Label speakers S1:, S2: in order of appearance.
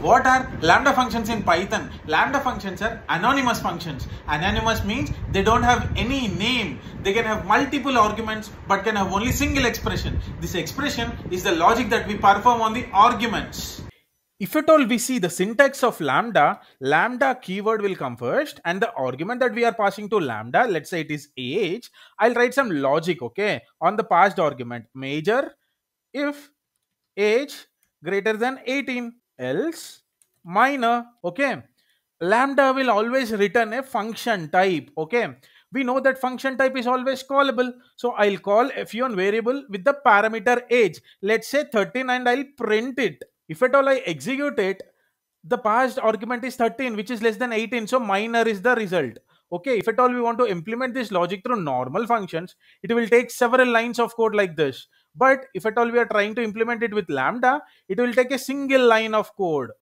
S1: what are lambda functions in Python? Lambda functions are anonymous functions. Anonymous means they don't have any name. They can have multiple arguments but can have only single expression. This expression is the logic that we perform on the arguments. If at all we see the syntax of lambda, lambda keyword will come first and the argument that we are passing to lambda, let's say it is age, I'll write some logic, okay, on the passed argument. Major if age greater than 18 else? Minor okay. Lambda will always return a function type okay. We know that function type is always callable. So i'll call fun variable with the parameter age. Let's say 13 and i'll print it. If at all i execute it the passed argument is 13 which is less than 18 so minor is the result okay. If at all we want to implement this logic through normal functions it will take several lines of code like this but if at all we are trying to implement it with lambda it will take a single line of code